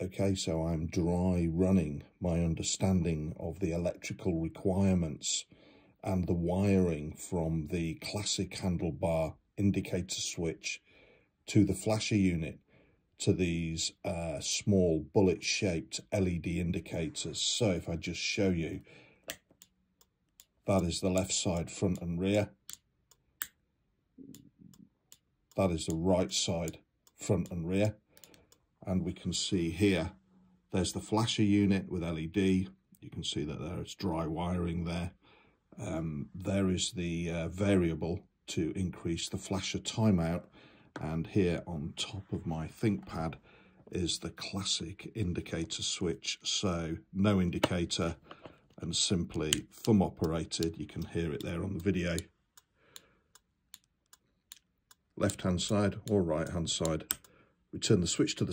Okay, so I'm dry running my understanding of the electrical requirements and the wiring from the classic handlebar indicator switch to the flasher unit to these uh, small bullet shaped LED indicators. So if I just show you, that is the left side front and rear. That is the right side front and rear and we can see here there's the flasher unit with LED you can see that there's dry wiring there. Um, there is the uh, variable to increase the flasher timeout and here on top of my ThinkPad is the classic indicator switch. So no indicator and simply thumb operated. You can hear it there on the video. Left hand side or right hand side. We turn the switch to the